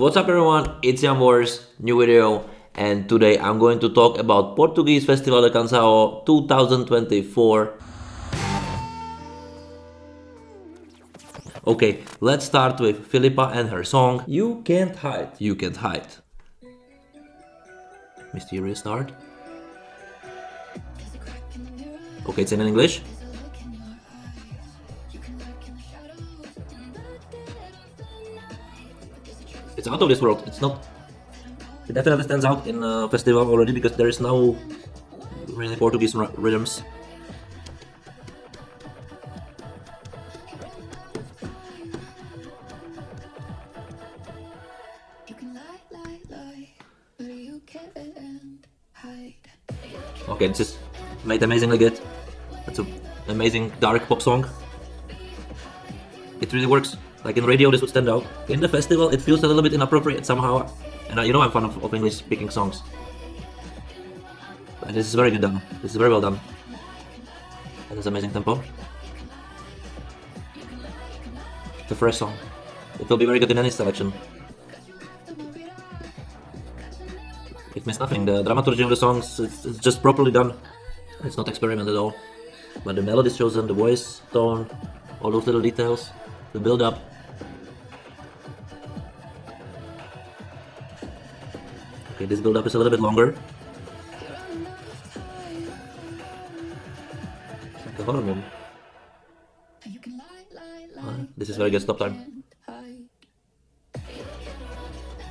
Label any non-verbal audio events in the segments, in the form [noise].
What's up everyone, it's Jan Bors, new video and today I'm going to talk about Portuguese Festival de Canção 2024. Okay, let's start with Filipa and her song You Can't Hide, You Can't Hide. Mysterious start. Okay, it's in English. It's out of this world. It's not. It definitely stands out in a festival already because there is no really Portuguese rhythms. Okay, this is made amazingly good. It's an amazing dark pop song. It really works. Like in radio, this would stand out. In the festival, it feels a little bit inappropriate somehow. And uh, you know I'm fan of, of English speaking songs. But this is very good done. This is very well done. And it's amazing tempo. It's a fresh song. It will be very good in any selection. It means nothing. The dramaturgy of the songs, it's, it's just properly done. It's not experiment at all. But the melody is chosen, the voice, tone, all those little details, the build Okay, this build up is a little bit longer. It's a horror. Uh, this is very good stop time.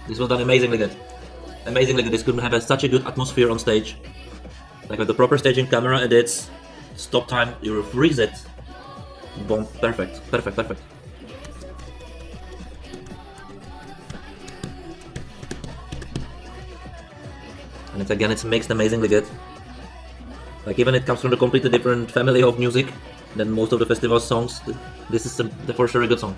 This was done amazingly good. Amazingly good. This couldn't have a, such a good atmosphere on stage. Like with the proper staging, camera edits, stop time, you freeze it. Boom, perfect, perfect, perfect. And it's again, it's mixed amazingly good. Like even it comes from a completely different family of music than most of the festival songs. This is the for sure a good song.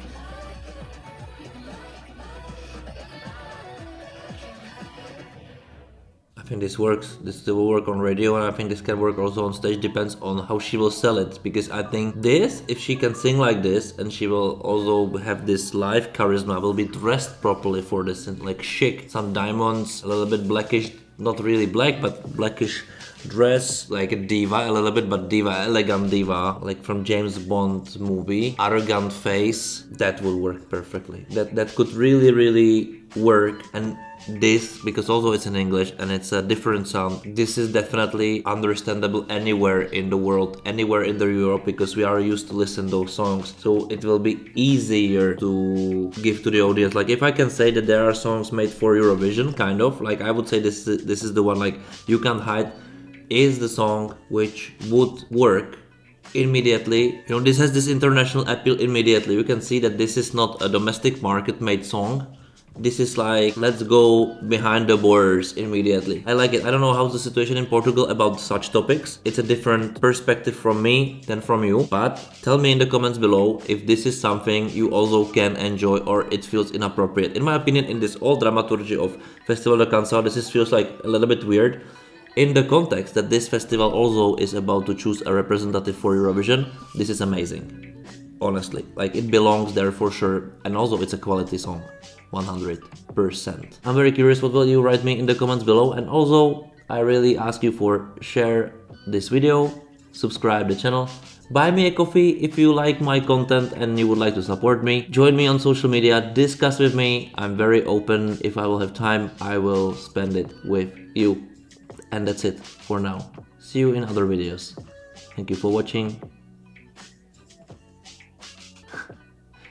I think this works. This will work on radio, and I think this can work also on stage. Depends on how she will sell it. Because I think this, if she can sing like this, and she will also have this live charisma, will be dressed properly for this, and like chic, some diamonds, a little bit blackish, not really black, but blackish dress like a diva a little bit but diva elegant diva like from james bond movie. Arrogant face that would work perfectly. That that could really really work. And this because also it's in english and it's a different sound this is definitely understandable anywhere in the world anywhere in the europe because we are used to listen those songs so it will be easier to give to the audience like if i can say that there are songs made for eurovision kind of like i would say this is, this is the one like you can't hide is the song which would work immediately. You know, this has this international appeal immediately. You can see that this is not a domestic market made song. This is like, let's go behind the borders immediately. I like it. I don't know how's the situation in Portugal about such topics. It's a different perspective from me than from you. But tell me in the comments below if this is something you also can enjoy or it feels inappropriate. In my opinion, in this old dramaturgy of Festival de Canção, this is, feels like a little bit weird in the context that this festival also is about to choose a representative for Eurovision, this is amazing. Honestly, like it belongs there for sure, and also it's a quality song, 100%. I'm very curious what will you write me in the comments below, and also I really ask you for share this video, subscribe the channel, buy me a coffee if you like my content and you would like to support me, join me on social media, discuss with me, I'm very open, if I will have time I will spend it with you. And that's it for now. See you in other videos. Thank you for watching.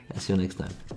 and [laughs] see you next time.